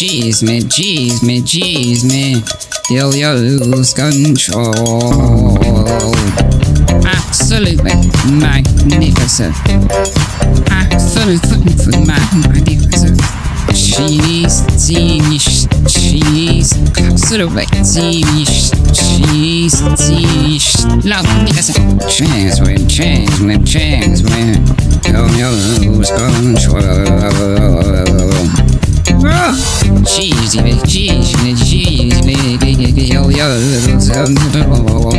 cheese me, cheese me, cheese me, till you lose control. Absolutely magnificent. Absolutely magnificent. Cheese, cheese, cheese, absolutely cheese, cheese, cheese. Magnificent. Cheese with cheese with cheese with, till you lose control. Cheesy, cheesy, cheesy, yo yo.